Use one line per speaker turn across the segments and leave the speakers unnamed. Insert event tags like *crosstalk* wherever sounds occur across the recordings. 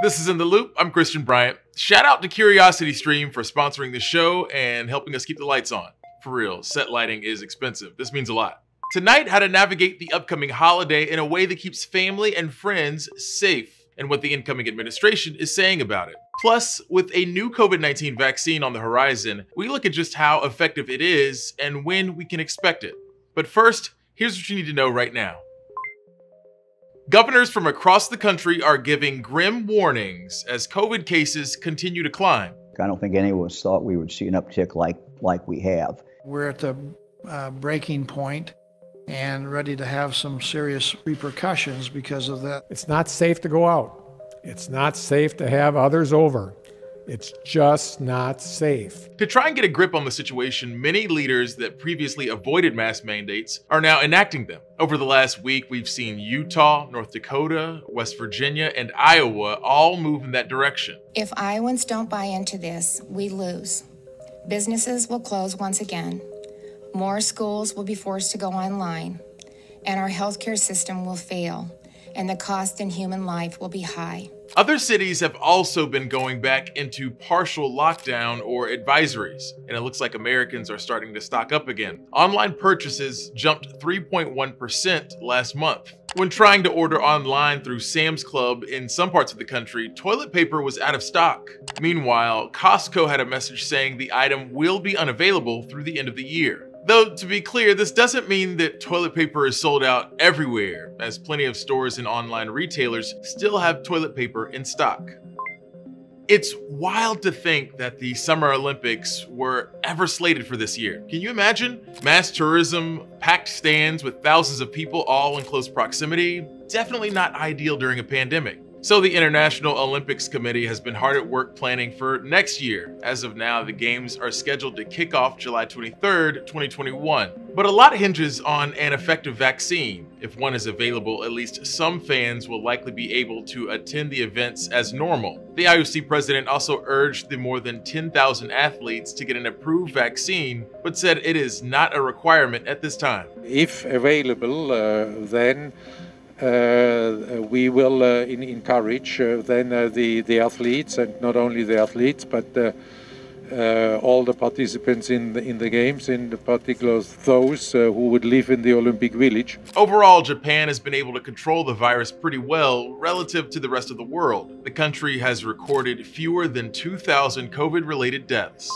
This is In the Loop. I'm Christian Bryant. Shout out to Curiosity Stream for sponsoring the show and helping us keep the lights on. For real, set lighting is expensive. This means a lot. Tonight, how to navigate the upcoming holiday in a way that keeps family and friends safe, and what the incoming administration is saying about it. Plus, with a new COVID 19 vaccine on the horizon, we look at just how effective it is and when we can expect it. But first, here's what you need to know right now. Governors from across the country are giving grim warnings as COVID cases continue to climb.
I don't think anyone thought we would see an uptick like, like we have.
We're at the uh, breaking point and ready to have some serious repercussions because of that.
It's not safe to go out. It's not safe to have others over. It's just not safe.
To try and get a grip on the situation, many leaders that previously avoided mask mandates are now enacting them. Over the last week, we've seen Utah, North Dakota, West Virginia, and Iowa all move in that direction.
If Iowans don't buy into this, we lose. Businesses will close once again. More schools will be forced to go online, and our healthcare system will fail, and the cost in human life will be high.
Other cities have also been going back into partial lockdown or advisories, and it looks like Americans are starting to stock up again. Online purchases jumped 3.1% last month. When trying to order online through Sam's Club in some parts of the country, toilet paper was out of stock. Meanwhile, Costco had a message saying the item will be unavailable through the end of the year. Though, to be clear, this doesn't mean that toilet paper is sold out everywhere, as plenty of stores and online retailers still have toilet paper in stock. It's wild to think that the Summer Olympics were ever slated for this year. Can you imagine? Mass tourism, packed stands with thousands of people all in close proximity. Definitely not ideal during a pandemic. So the International Olympics Committee has been hard at work planning for next year. As of now, the games are scheduled to kick off July 23rd, 2021. But a lot hinges on an effective vaccine. If one is available, at least some fans will likely be able to attend the events as normal. The IOC president also urged the more than 10,000 athletes to get an approved vaccine, but said it is not a requirement at this time.
If available, uh, then we will uh, in, encourage uh, then the, the athletes, and not only the athletes, but uh, all the participants in the, in the games, in particular those uh, who would live in the Olympic Village.
Overall, Japan has been able to control the virus pretty well relative to the rest of the world. The country has recorded fewer than 2,000 COVID-related deaths.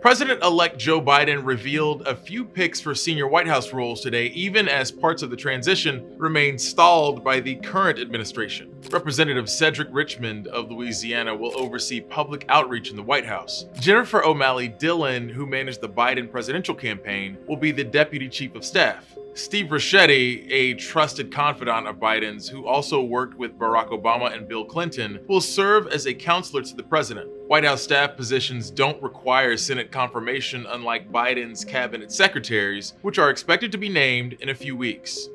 President-elect Joe Biden revealed a few picks for senior White House roles today, even as parts of the transition remain stalled by the current administration. Representative Cedric Richmond of Louisiana will oversee public outreach in the White House. Jennifer O'Malley Dillon, who managed the Biden presidential campaign, will be the deputy chief of staff. Steve Ricchetti, a trusted confidant of Biden's who also worked with Barack Obama and Bill Clinton, will serve as a counselor to the president. White House staff positions don't require Senate confirmation unlike Biden's cabinet secretaries, which are expected to be named in a few weeks.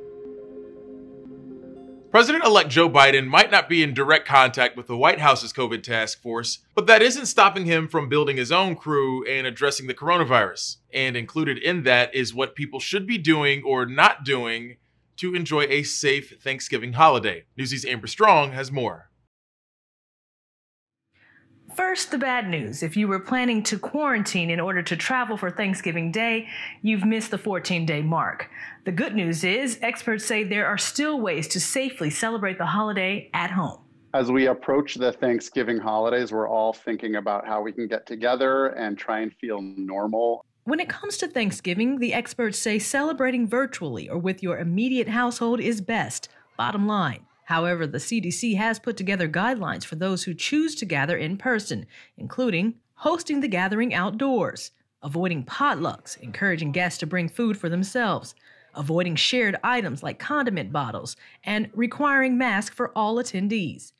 President-elect Joe Biden might not be in direct contact with the White House's COVID task force, but that isn't stopping him from building his own crew and addressing the coronavirus. And included in that is what people should be doing or not doing to enjoy a safe Thanksgiving holiday. Newsy's Amber Strong has more.
First, the bad news. If you were planning to quarantine in order to travel for Thanksgiving Day, you've missed the 14 day mark. The good news is, experts say there are still ways to safely celebrate the holiday at home.
As we approach the Thanksgiving holidays, we're all thinking about how we can get together and try and feel normal.
When it comes to Thanksgiving, the experts say celebrating virtually or with your immediate household is best. Bottom line. However, the CDC has put together guidelines for those who choose to gather in person, including hosting the gathering outdoors, avoiding potlucks, encouraging guests to bring food for themselves, avoiding shared items like condiment bottles, and requiring masks for all attendees.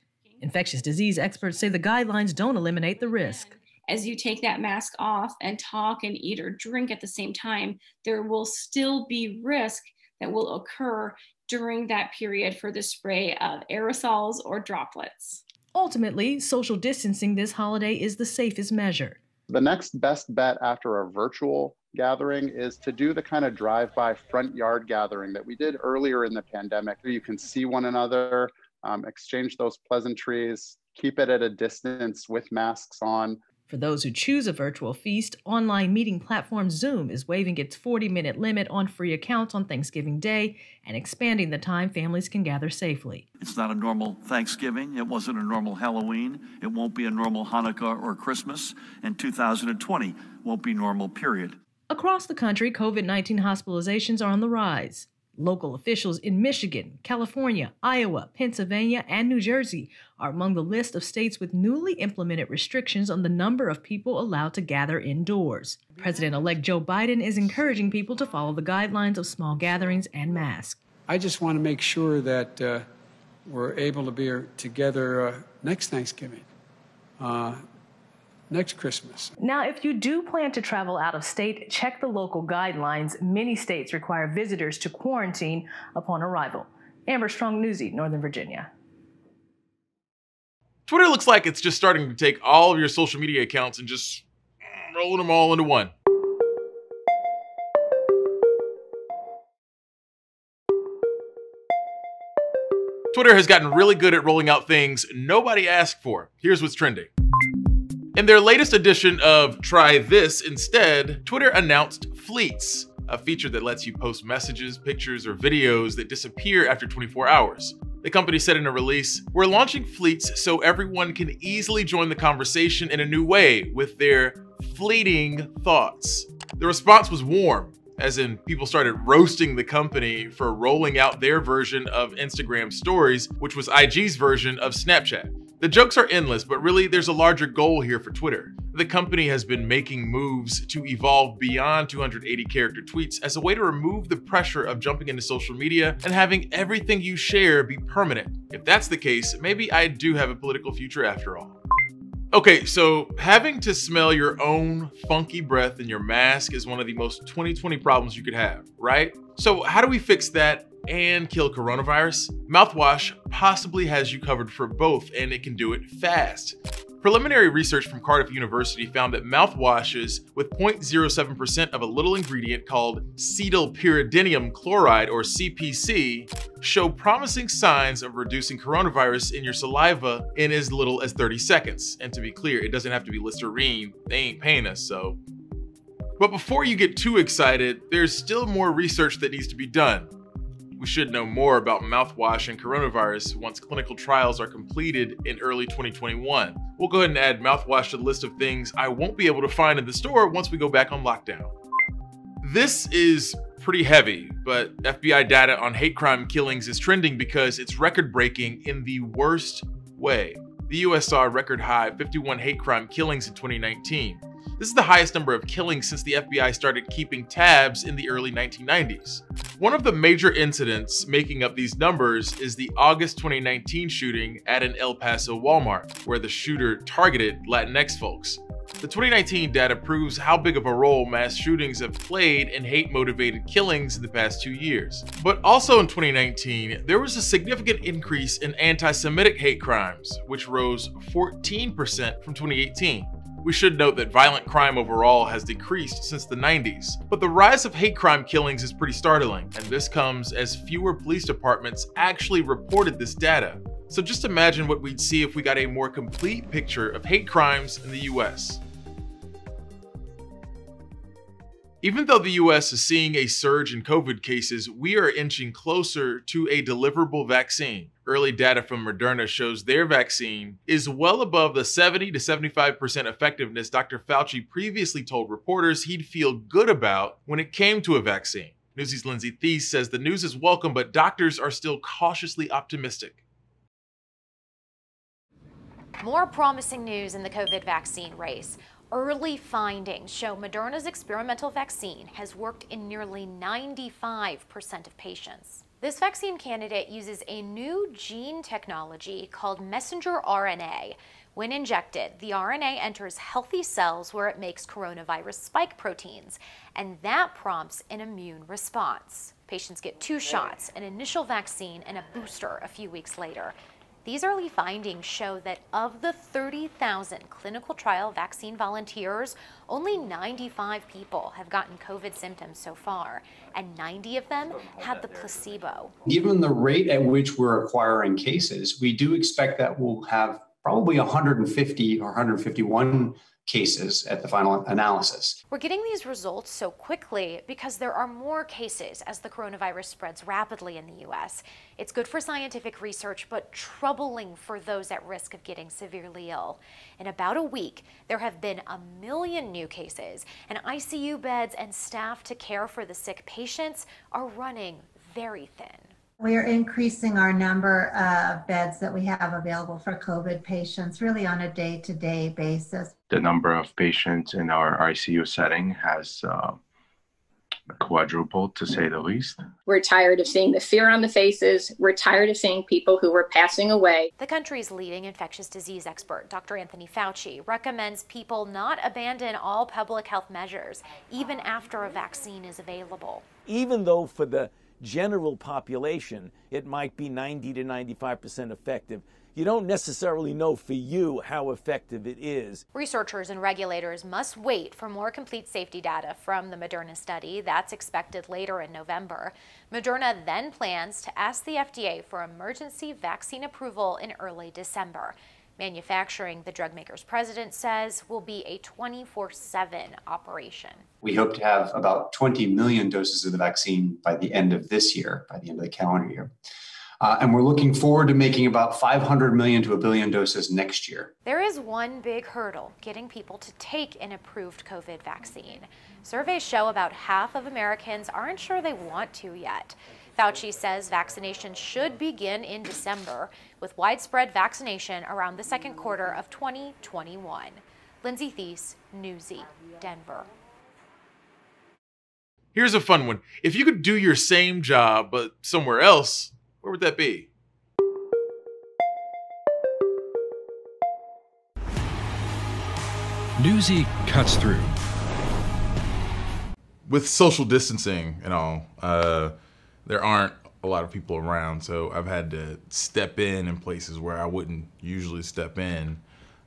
Infectious disease experts say the guidelines don't eliminate the risk.
As you take that mask off and talk and eat or drink at the same time, there will still be risk that will occur during that period for the spray of aerosols or droplets.
Ultimately, social distancing this holiday is the safest measure.
The next best bet after a virtual gathering is to do the kind of drive by front yard gathering that we did earlier in the pandemic. You can see one another, um, exchange those pleasantries, keep it at a distance with masks on.
For those who choose a virtual feast, online meeting platform Zoom is waiving its 40 minute limit on free accounts on Thanksgiving Day and expanding the time families can gather safely.
It's not a normal Thanksgiving. It wasn't a normal Halloween. It won't be a normal Hanukkah or Christmas. And 2020 won't be normal, period.
Across the country, COVID 19 hospitalizations are on the rise. Local officials in Michigan, California, Iowa, Pennsylvania, and New Jersey are among the list of states with newly implemented restrictions on the number of people allowed to gather indoors. President elect Joe Biden is encouraging people to follow the guidelines of small gatherings and masks.
I just want to make sure that uh, we're able to be together uh, next Thanksgiving. Uh, next Christmas.
Now, if you do plan to travel out of state, check the local guidelines. Many states require visitors to quarantine upon arrival. Amber Strong, Newsy, Northern Virginia.
Twitter looks like it's just starting to take all of your social media accounts and just rolling them all into one. Twitter has gotten really good at rolling out things nobody asked for. Here's what's trending. In their latest edition of Try This Instead, Twitter announced Fleets, a feature that lets you post messages, pictures, or videos that disappear after 24 hours. The company said in a release, We're launching Fleets so everyone can easily join the conversation in a new way with their fleeting thoughts. The response was warm, as in people started roasting the company for rolling out their version of Instagram stories, which was IG's version of Snapchat. The jokes are endless, but really there's a larger goal here for Twitter. The company has been making moves to evolve beyond 280 character tweets as a way to remove the pressure of jumping into social media and having everything you share be permanent. If that's the case, maybe I do have a political future after all. Okay, so having to smell your own funky breath in your mask is one of the most 2020 problems you could have, right? So how do we fix that and kill coronavirus? Mouthwash possibly has you covered for both and it can do it fast. Preliminary research from Cardiff University found that mouthwashes with 0.07% of a little ingredient called cetylpyridinium chloride, or CPC, show promising signs of reducing coronavirus in your saliva in as little as 30 seconds. And to be clear, it doesn't have to be Listerine. They ain't paying us, so. But before you get too excited, there's still more research that needs to be done. We should know more about mouthwash and coronavirus once clinical trials are completed in early 2021. We'll go ahead and add mouthwash to the list of things I won't be able to find in the store once we go back on lockdown. This is pretty heavy, but FBI data on hate crime killings is trending because it's record breaking in the worst way. The US saw a record high 51 hate crime killings in 2019. This is the highest number of killings since the FBI started keeping tabs in the early 1990s. One of the major incidents making up these numbers is the August 2019 shooting at an El Paso Walmart, where the shooter targeted Latinx folks. The 2019 data proves how big of a role mass shootings have played in hate motivated killings in the past two years. But also in 2019, there was a significant increase in anti Semitic hate crimes, which rose 14% from 2018. We should note that violent crime overall has decreased since the 90s, but the rise of hate crime killings is pretty startling, and this comes as fewer police departments actually reported this data. So just imagine what we'd see if we got a more complete picture of hate crimes in the US. Even though the US is seeing a surge in COVID cases, we are inching closer to a deliverable vaccine. Early data from Moderna shows their vaccine is well above the 70 to 75% effectiveness Dr. Fauci previously told reporters he'd feel good about when it came to a vaccine. Newsy's Lindsay Thies says the news is welcome, but doctors are still cautiously optimistic.
More promising news in the COVID vaccine race. Early findings show Moderna's experimental vaccine has worked in nearly 95% of patients. This vaccine candidate uses a new gene technology called messenger RNA. When injected, the RNA enters healthy cells where it makes coronavirus spike proteins, and that prompts an immune response. Patients get two shots, an initial vaccine and a booster a few weeks later. These early findings show that of the 30,000 clinical trial vaccine volunteers, only 95 people have gotten COVID symptoms so far, and 90 of them had the placebo.
Given the rate at which we're acquiring cases, we do expect that we'll have probably 150 or 151 cases at the final analysis.
We're getting these results so quickly because there are more cases as the coronavirus spreads rapidly in the US. It's good for scientific research, but troubling for those at risk of getting severely ill. In about a week, there have been a million new cases, and ICU beds and staff to care for the sick patients are running very thin.
We are increasing our number of beds that we have available for COVID patients really on a day to day basis.
The number of patients in our ICU setting has uh, quadrupled to say the least.
We're tired of seeing the fear on the faces. We're tired of seeing people who were passing away.
The country's leading infectious disease expert, Dr. Anthony Fauci, recommends people not abandon all public health measures, even after a vaccine is available.
Even though for the general population, it might be 90 to 95% effective. You don't necessarily know for you how effective it is.
Researchers and regulators must wait for more complete safety data from the Moderna study. That's expected later in November. Moderna then plans to ask the FDA for emergency vaccine approval in early December. Manufacturing, the drug maker's president says, will be a 24 7 operation.
We hope to have about 20 million doses of the vaccine by the end of this year, by the end of the calendar year. Uh, and we're looking forward to making about 500 million to a billion doses next year.
There is one big hurdle getting people to take an approved COVID vaccine. Surveys show about half of Americans aren't sure they want to yet. Fauci says vaccination should begin in December, with widespread vaccination around the second quarter of 2021. Lindsay Thies, Newsy, Denver.
Here's a fun one. If you could do your same job but somewhere else, where would that be?
Newsy cuts through.
With social distancing and all, uh, there aren't a lot of people around, so I've had to step in in places where I wouldn't usually step in.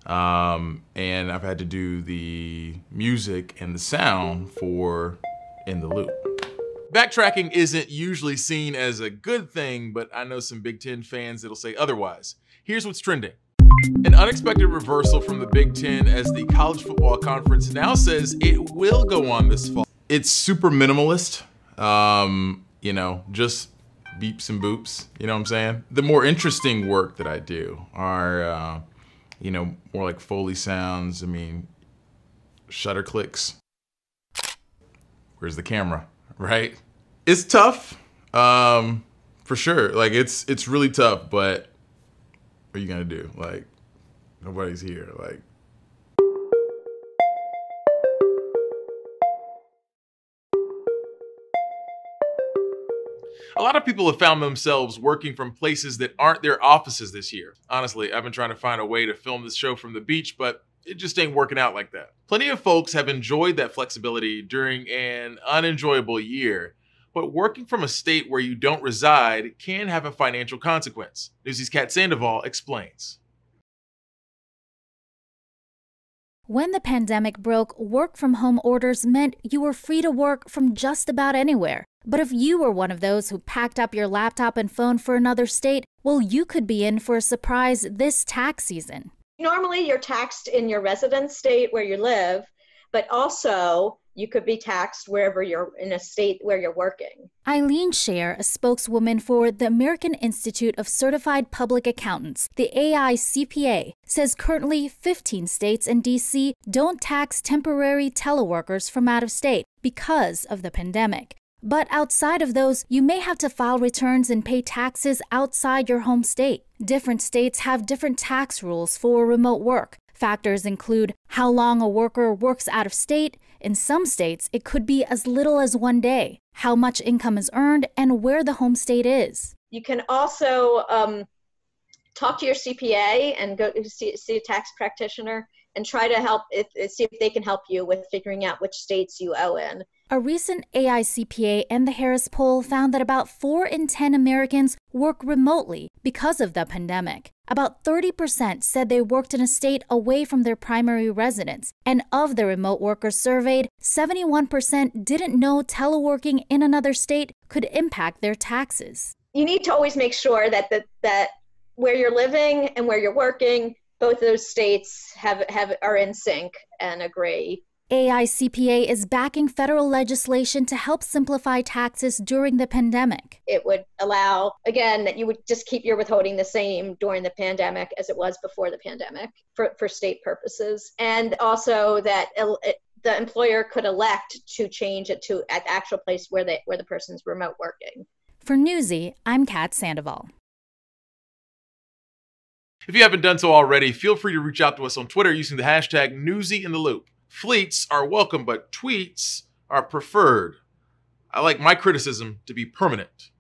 Um, and I've had to do the music and the sound for In the Loop. Backtracking isn't usually seen as a good thing, but I know some Big Ten fans that'll say otherwise. Here's what's trending. An unexpected reversal from the Big Ten as the College Football Conference now says it will go on this fall. It's super minimalist. Um, you know, just beeps and boops, you know what I'm saying? The more interesting work that I do are, uh, you know, more like Foley sounds. I mean, shutter clicks. Where's the camera, *laughs* right? It's tough, um, for sure. Like it's it's really tough, but what are you gonna do? Like nobody's here. Like A lot of people have found themselves working from places that aren't their offices this year. Honestly, I've been trying to find a way to film this show from the beach, but it just ain't working out like that. Plenty of folks have enjoyed that flexibility during an unenjoyable year, but working from a state where you don't reside can have a financial consequence. Newsy's Kat Sandoval explains.
When the pandemic broke, work from home orders meant you were free to work from just about anywhere. But if you were one of those who packed up your laptop and phone for another state, well, you could be in for a surprise this tax season.
Normally, you're taxed in your residence state where you live, but also you could be taxed wherever you're in a state where you're working.
Eileen Sherr, a spokeswoman for the American Institute of Certified Public Accountants, the AICPA, says currently 15 states and DC don't tax temporary teleworkers from out of state because of the pandemic. But outside of those, you may have to file returns and pay taxes outside your home state. Different states have different tax rules for remote work. Factors include how long a worker works out of state. In some states, it could be as little as one day, how much income is earned, and where the home state is.
You can also um, talk to your CPA and go see, see a tax practitioner and try to help if, see if they can help you with figuring out which states you owe in.
A recent AICPA and the Harris poll found that about 4 in 10 Americans work remotely because of the pandemic. About 30% said they worked in a state away from their primary residence. And of the remote workers surveyed, 71% didn't know teleworking in another state could impact their taxes.
You need to always make sure that the, that where you're living and where you're working both those states have, have are in sync and agree.
AICPA is backing federal legislation to help simplify taxes during the pandemic.
It would allow, again, that you would just keep your withholding the same during the pandemic as it was before the pandemic for, for state purposes. And also that it, the employer could elect to change it to at the actual place where, they, where the person's remote working.
For Newsy, I'm Kat Sandoval.
If you haven't done so already, feel free to reach out to us on Twitter using the hashtag Newsy in the Loop. Fleets are welcome, but tweets are preferred. I like my criticism to be permanent.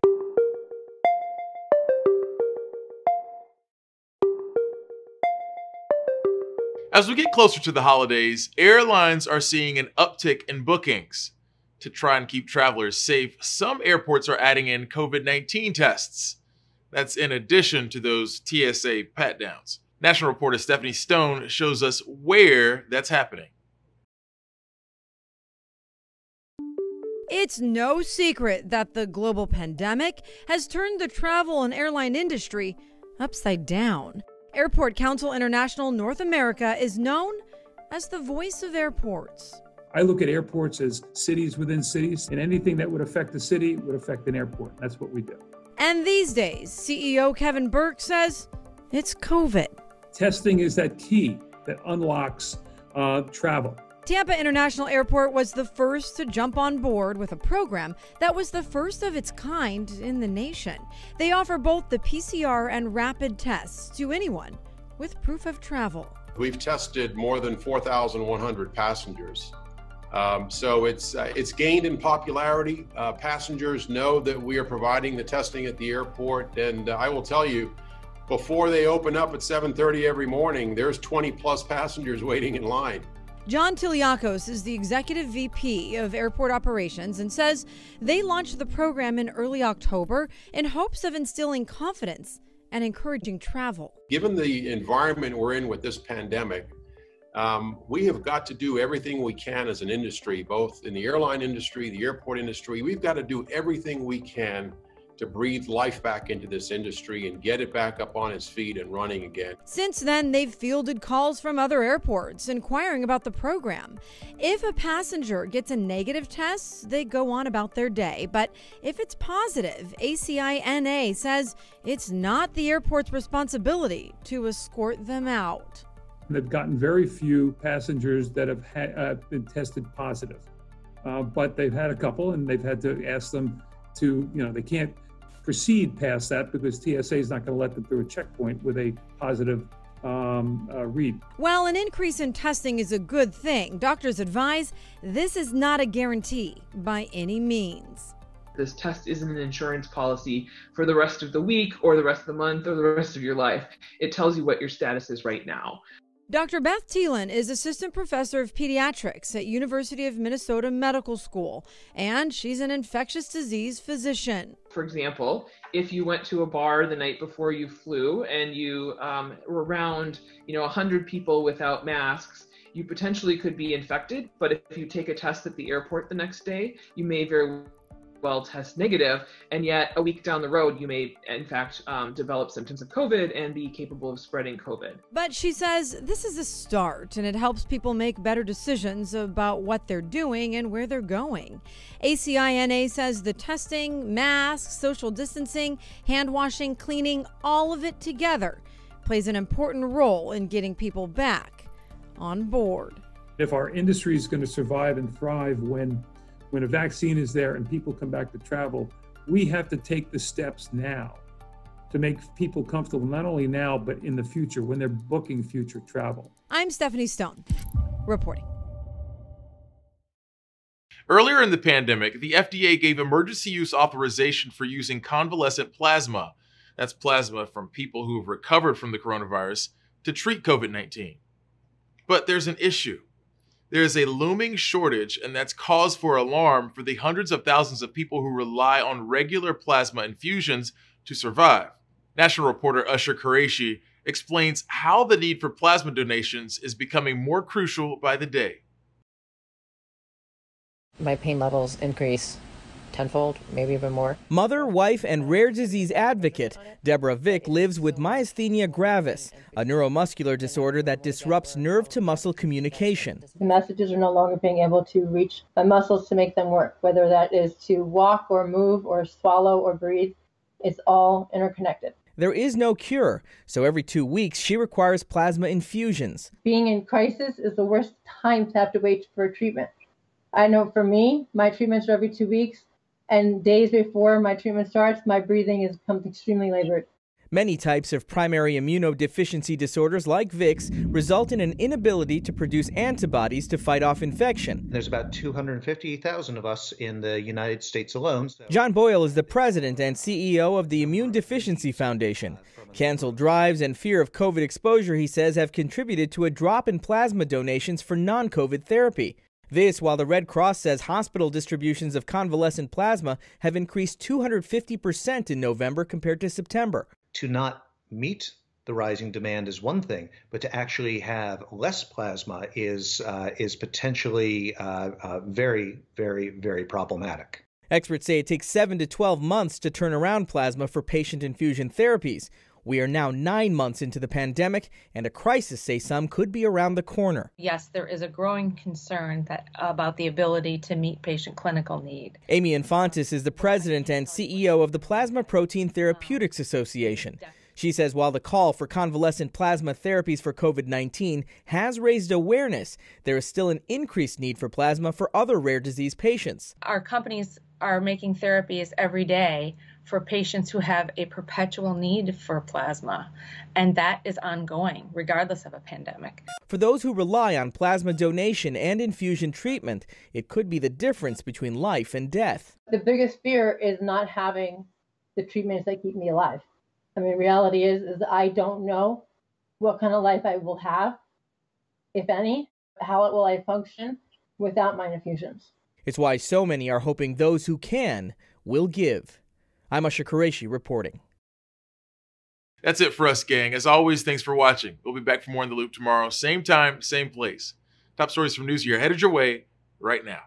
As we get closer to the holidays, airlines are seeing an uptick in bookings. To try and keep travelers safe, some airports are adding in COVID 19 tests. That's in addition to those TSA pat downs. National reporter Stephanie Stone shows us where that's happening.
It's no secret that the global pandemic has turned the travel and airline industry upside down. Airport Council International North America is known as the voice of airports.
I look at airports as cities within cities, and anything that would affect the city would affect an airport. That's what we do.
And these days, CEO Kevin Burke says it's COVID.
Testing is that key that unlocks uh, travel.
Tampa International Airport was the first to jump on board with a program that was the first of its kind in the nation. They offer both the PCR and rapid tests to anyone with proof of travel.
We've tested more than 4,100 passengers. Um, so it's uh, it's gained in popularity. Uh, passengers know that we are providing the testing at the airport, and uh, I will tell you, before they open up at 7:30 every morning, there's 20 plus passengers *laughs* waiting in line.
John Tiliakos is the executive VP of airport operations and says they launched the program in early October in hopes of instilling confidence and encouraging travel.
Given the environment we're in with this pandemic, um, we have got to do everything we can as an industry, both in the airline industry, the airport industry. We've got to do everything we can to breathe life back into this industry and get it back up on its feet and running again.
Since then, they've fielded calls from other airports inquiring about the program. If a passenger gets a negative test, they go on about their day. But if it's positive, ACINA says it's not the airport's responsibility to escort them out.
They've gotten very few passengers that have ha- uh, been tested positive. Uh, but they've had a couple, and they've had to ask them to, you know, they can't proceed past that because TSA is not going to let them through a checkpoint with a positive um, uh, read.
While an increase in testing is a good thing, doctors advise this is not a guarantee by any means.
This test isn't an insurance policy for the rest of the week or the rest of the month or the rest of your life. It tells you what your status is right now.
Dr. Beth Thielen is assistant professor of pediatrics at University of Minnesota Medical School, and she's an infectious disease physician.
For example, if you went to a bar the night before you flew and you um, were around, you know, 100 people without masks, you potentially could be infected. But if you take a test at the airport the next day, you may very well test negative, and yet a week down the road, you may in fact um, develop symptoms of COVID and be capable of spreading COVID.
But she says this is a start, and it helps people make better decisions about what they're doing and where they're going. ACINA says the testing, masks, social distancing, hand washing, cleaning, all of it together plays an important role in getting people back on board.
If our industry is going to survive and thrive when when a vaccine is there and people come back to travel, we have to take the steps now to make people comfortable, not only now, but in the future when they're booking future travel.
I'm Stephanie Stone, reporting.
Earlier in the pandemic, the FDA gave emergency use authorization for using convalescent plasma, that's plasma from people who have recovered from the coronavirus, to treat COVID 19. But there's an issue there is a looming shortage, and that's cause for alarm for the hundreds of thousands of people who rely on regular plasma infusions to survive. National reporter Usher Qureshi explains how the need for plasma donations is becoming more crucial by the day.
My pain levels increase
tenfold, maybe even more.
Mother, wife, and rare disease advocate Deborah Vick lives with myasthenia gravis, a neuromuscular disorder that disrupts nerve to muscle communication.
The messages are no longer being able to reach the muscles to make them work, whether that is to walk or move or swallow or breathe. It's all interconnected.
There is no cure, so every two weeks she requires plasma infusions.
Being in crisis is the worst time to have to wait for treatment. I know for me, my treatments are every two weeks, and days before my treatment starts, my breathing has become extremely labored.
Many types of primary immunodeficiency disorders, like Vick's, result in an inability to produce antibodies to fight off infection.
There's about 250,000 of us in the United States alone. So.
John Boyle is the president and CEO of the Immune Deficiency Foundation. Canceled drives and fear of COVID exposure, he says, have contributed to a drop in plasma donations for non COVID therapy. This while the Red Cross says hospital distributions of convalescent plasma have increased 250% in November compared to September.
To not meet the rising demand is one thing, but to actually have less plasma is uh, is potentially uh, uh, very, very, very problematic.
Experts say it takes 7 to 12 months to turn around plasma for patient infusion therapies. We are now nine months into the pandemic, and a crisis, say some, could be around the corner.
Yes, there is a growing concern that about the ability to meet patient clinical need.
Amy Efantis is the president and CEO of the Plasma Protein Therapeutics Association. She says while the call for convalescent plasma therapies for COVID 19 has raised awareness, there is still an increased need for plasma for other rare disease patients.
Our companies are making therapies every day for patients who have a perpetual need for plasma, and that is ongoing regardless of a pandemic.
For those who rely on plasma donation and infusion treatment, it could be the difference between life and death.
The biggest fear is not having the treatments that keep me alive. I mean, reality is is I don't know what kind of life I will have, if any. How will I function without my infusions?
It's why so many are hoping those who can will give. I'm Usher Qureshi reporting.
That's it for us, gang. As always, thanks for watching. We'll be back for more in the loop tomorrow, same time, same place. Top stories from Newsy are headed your way right now.